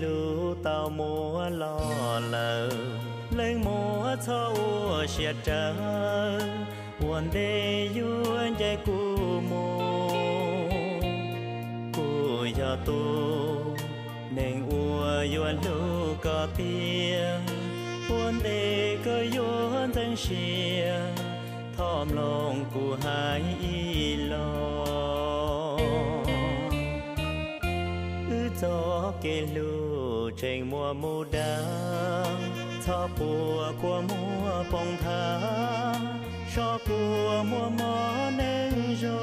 lưu tàu tao lo lờ lên múa cho ua xe trở. Quần đê yuan chạy cu mô, cu ya tu. Nên ua yuan lưu có tiếng, quần đê cơ yuan chân xìa. Thòm lòng cu hai y kê lu trên mùa mù đá thọ bùa của mùa bông thá cho bùa mùa mò nên rô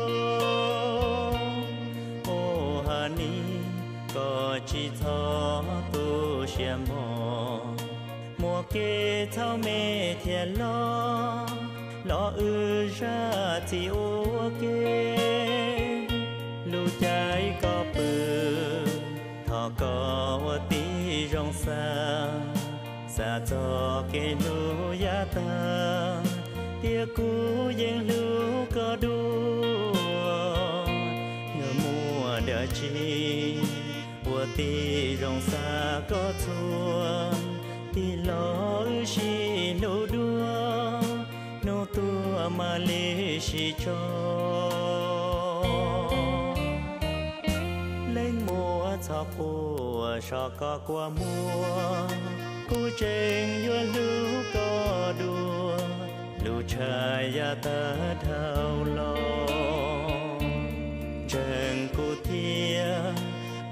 ô hà ni, có chỉ thọ tu xe mò. Mùa kê thao mê thiệt lo lo ư ra thì ô kê. Lu trái có xa xa cho cái lu ya ta. Tia cũ yên lu có đua, ngờ mùa đã chi. Của ti rong xa có thua, ti lo chi lu đua. Nô tua mà lê chi cho. Lên mùa cho của cho có qua mùa cú trên yuan lưu có đùa lưu trời ya ta thao lo trên cú thia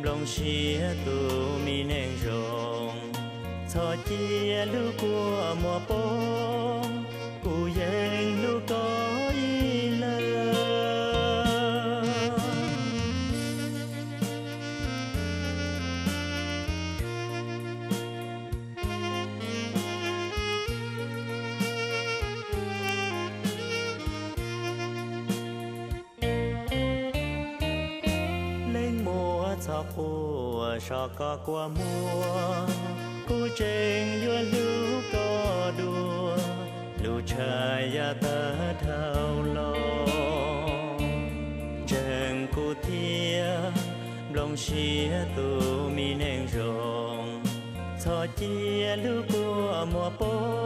lòng xia tu mi nén rong thọ chia lưu của mùa bông của có qua mùa. Cú trên vừa lưu có đùa lưu trời ya ta thao lo trên cú thia lòng xia tu mi nén rong cho chia lưu của mùa bông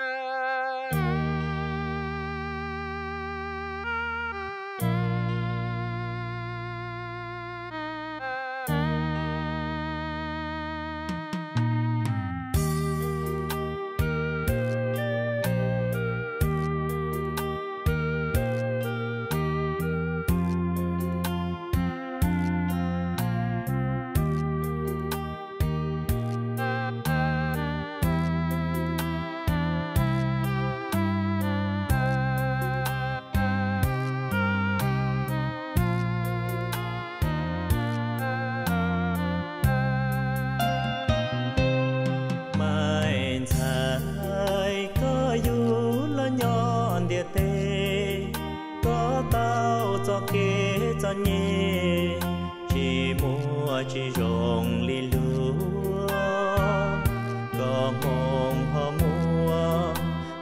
Uh... còn li lúa, có hồn hò mua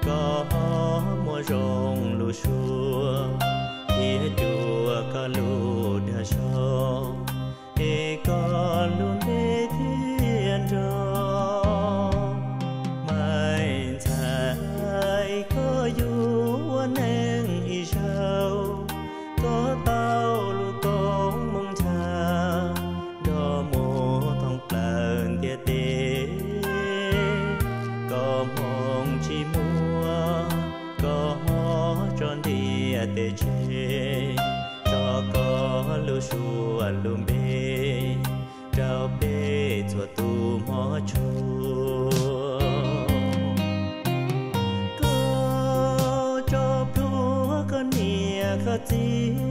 có hò mua rồng lúa xua. Thía chùa có lúa đã sâu 只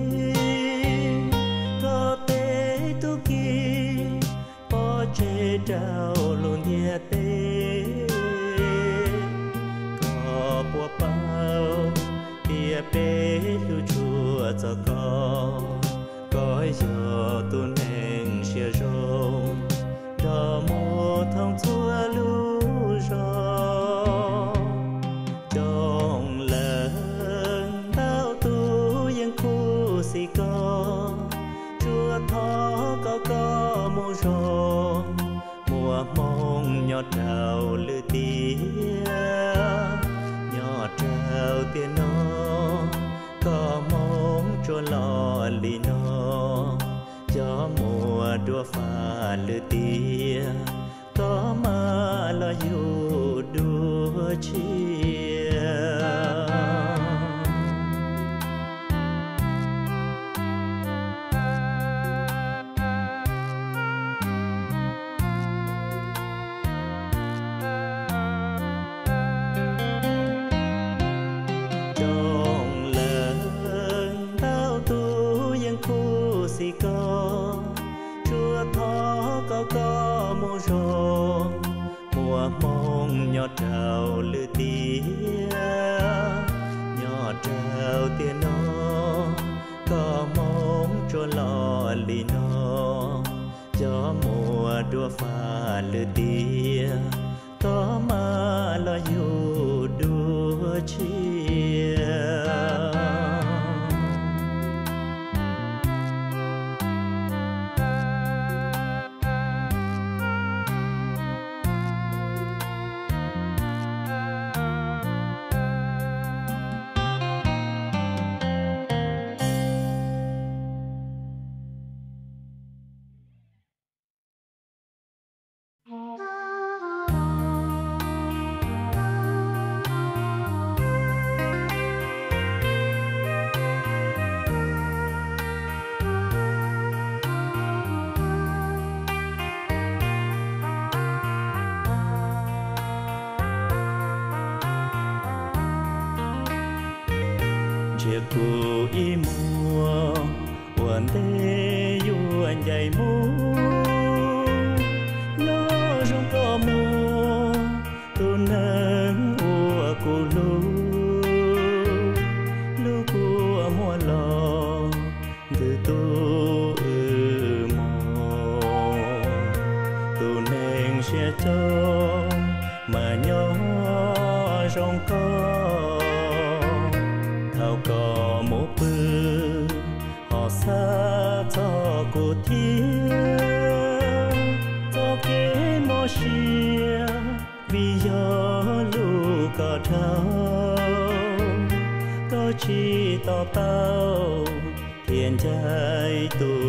trái tu mồ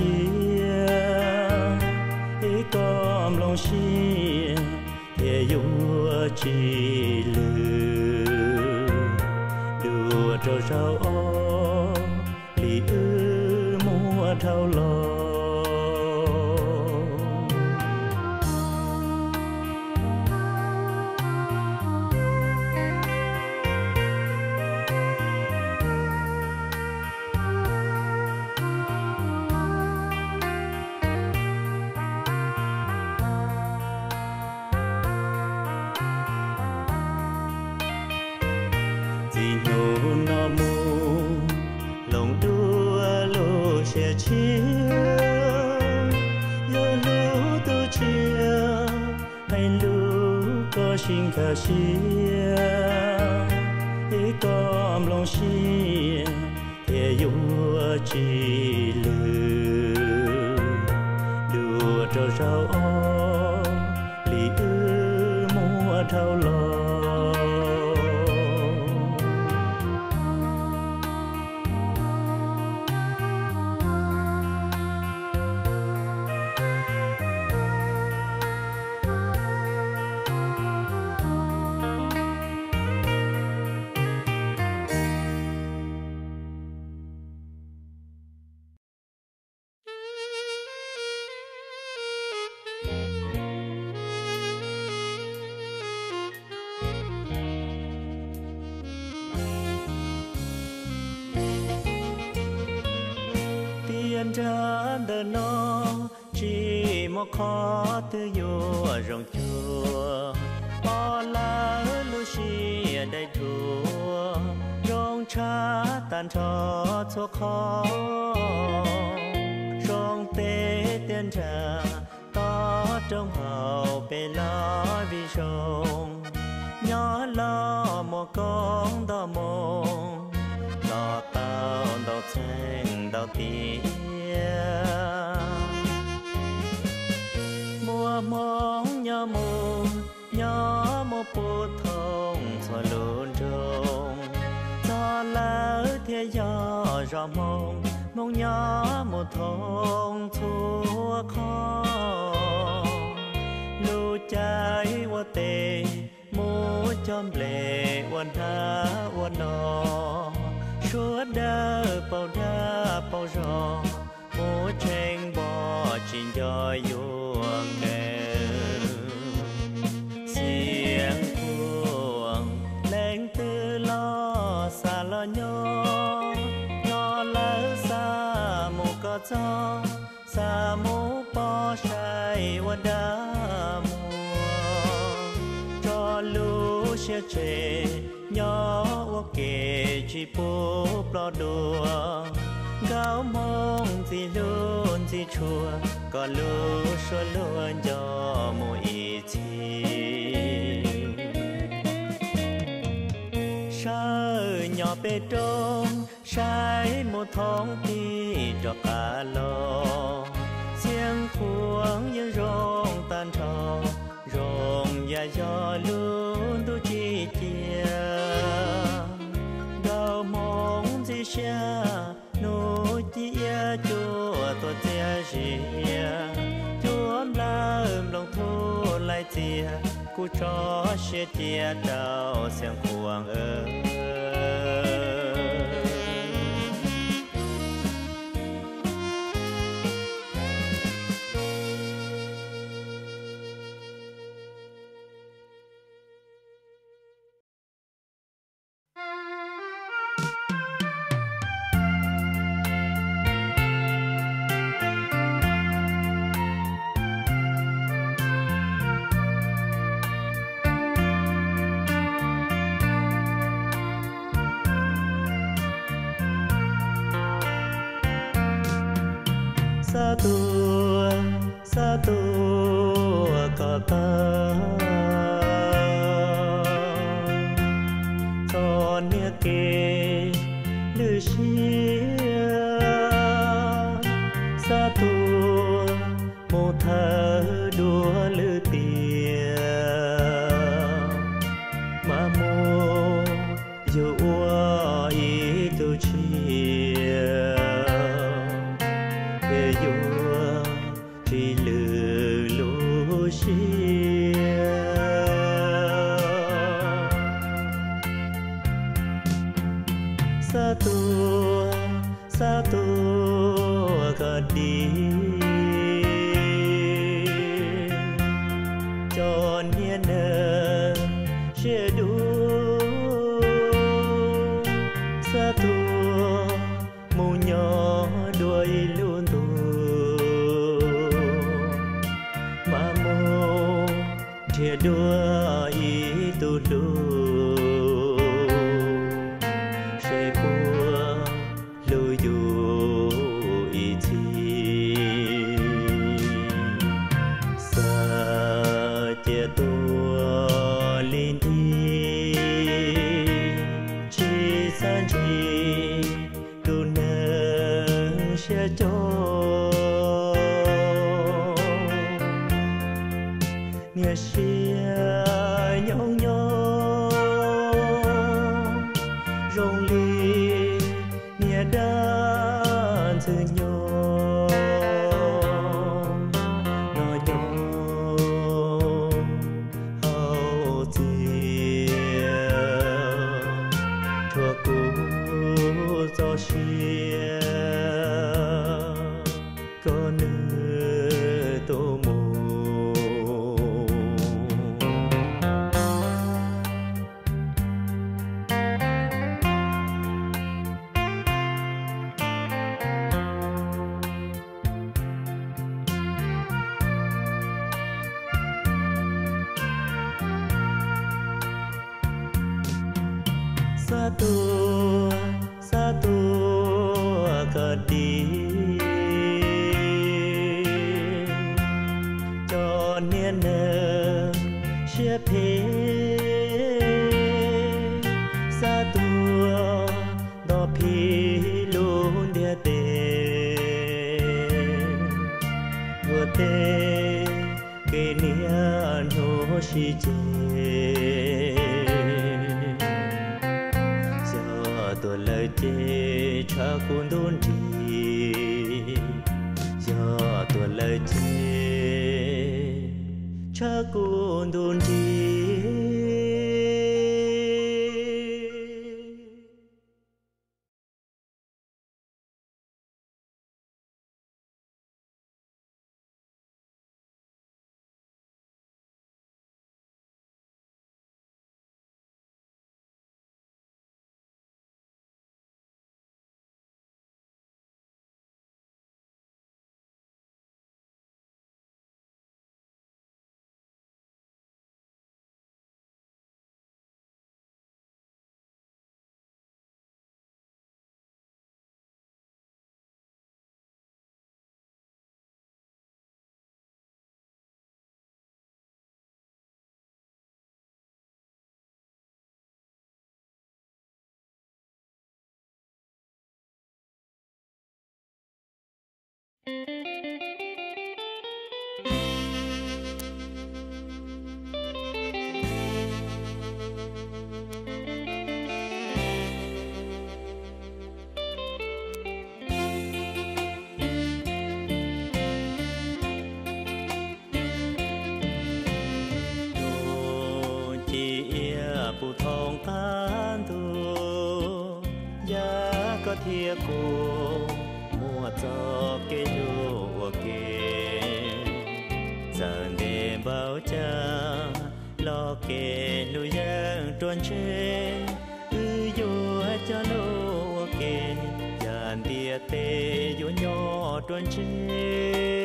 xin nó chỉ một khó tư vô rong chùa. O la lu chi đầy thua rong cha tan cho cho khó. Rong tê tiên trà to trong hậu bề lo vì rong nhỏ lo một con đo mong lo tao đào chen đào tia mong nhà mơ nhà mơ bố thông cho luôn trông cho lỡ thế gió rõ mong mong nhà mơ thông thua khó lưu trái qua tê mô chom lệ wan tha wan nọ chúa đơ bao đa bao rò mô tranh bò chín do yuang đề mùa đã mùa cho lũ xe trẻ nhỏ wa kê chỉ bố lo đùa. Gáo mong gì luôn gì chùa, có lũ xua luôn cho mùa ý chí. Sao nhỏ bê trông sai một thóng ti cho cả lo gió luôn tu chi chia. Đau mong gì xa nô chia chúa tôi chia chia chúa la ôm lòng thu lại chia cú cho chia chia đau xem cuồng ơi todo sato akadi ตัวเลยเจชาคุณโดนดียอตัวเลยเจชาคุณโดนดี chờ. Lo kề lu dân tròn chê ư dù cho lu kề. Giàn tiệt tê dù nhỏ tròn chê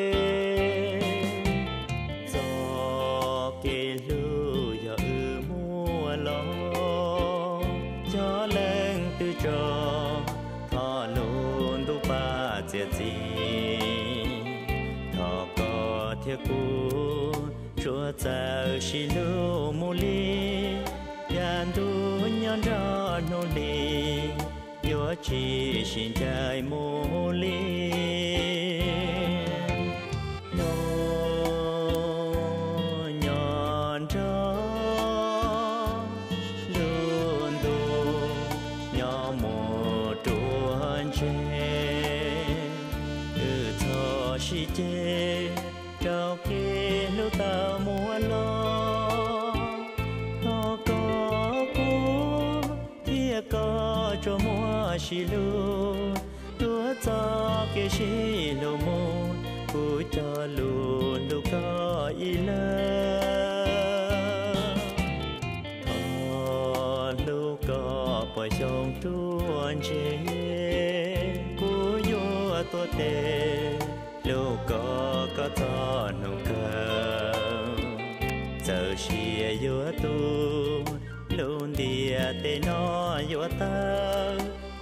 giờ xì lô mù li yan tu nhân ra nô li yo chỉ xin trái mù giờ xìa yo tu luôn địa tê nó yo ta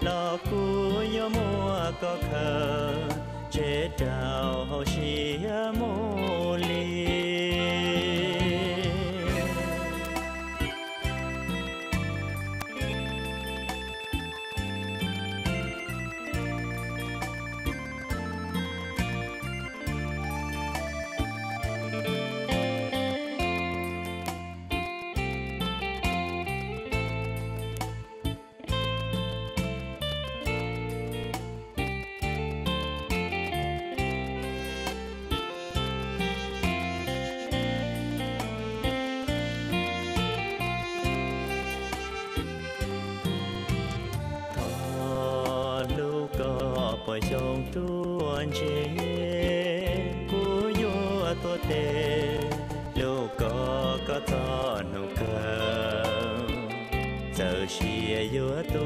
lo cú yo mua có khờ, chế trào hậu xìa mô li có bởi tuôn chế cú yo to tê lu có có thọ nụ cơ giờ xìa yo tu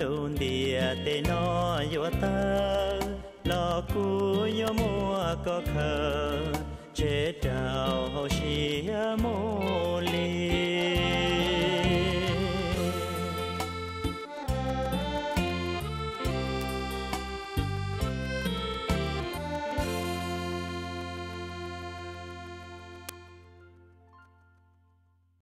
luôn địa tê nó yo ta lo cú yo mua có khờ chế trào hậu xìa mua